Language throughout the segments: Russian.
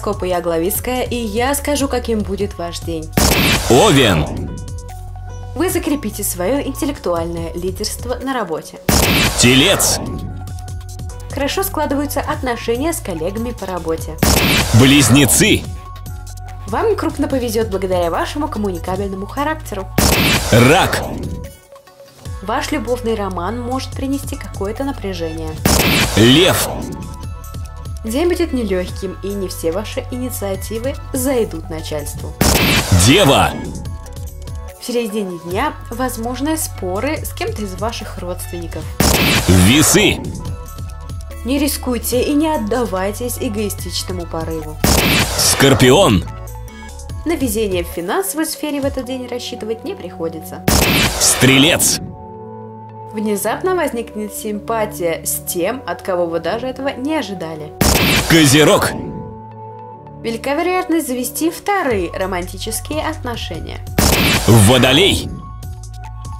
гороскоп я Главицкая, и я скажу, каким будет ваш день. Овен, Вы закрепите свое интеллектуальное лидерство на работе. Телец, Хорошо складываются отношения с коллегами по работе. Близнецы, Вам крупно повезет благодаря вашему коммуникабельному характеру. Рак, Ваш любовный роман может принести какое-то напряжение. Лев, День будет нелегким, и не все ваши инициативы зайдут начальству. Дева, В середине дня возможны споры с кем-то из ваших родственников. Весы, Не рискуйте и не отдавайтесь эгоистичному порыву. Скорпион, На везение в финансовой сфере в этот день рассчитывать не приходится. Стрелец, Внезапно возникнет симпатия с тем, от кого вы даже этого не ожидали. Козерог, Велика вероятность завести вторые романтические отношения. Водолей,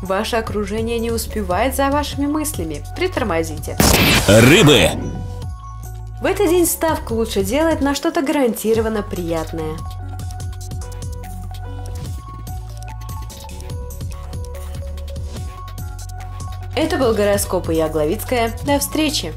Ваше окружение не успевает за вашими мыслями. Притормозите. Рыбы, В этот день ставку лучше делать на что-то гарантированно приятное. Это был гороскоп и я, Главицкая. До встречи!